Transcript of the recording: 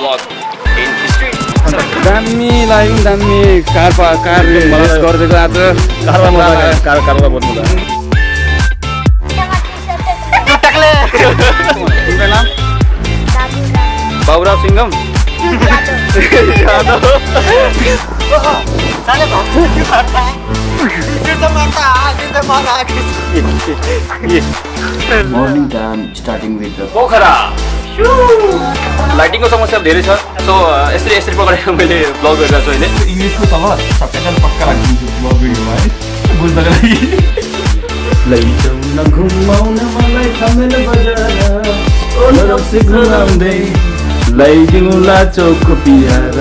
vlog in history. दामी लाग्यो दामी कार कार गरिदिएको आज। कारमा कार कारमा तिम्रो नाम Baburao Singham morning time starting with the Pokhara. लाइटिङको समस्या धेरै छ। सो यसरी यसरी पक्रेर मैले ब्लग गरिरहेको छु अहिले। इङ्ग्लिसको तल सबैजना पक्का राखिदिन्छु ब्लग भिडियोमा है? बुझ्नको लागि। लैजाऊ न घुमाउन मलाई थमेल बजार ओ रक्सी घुमाउँदै लैजाउँला चोक पियार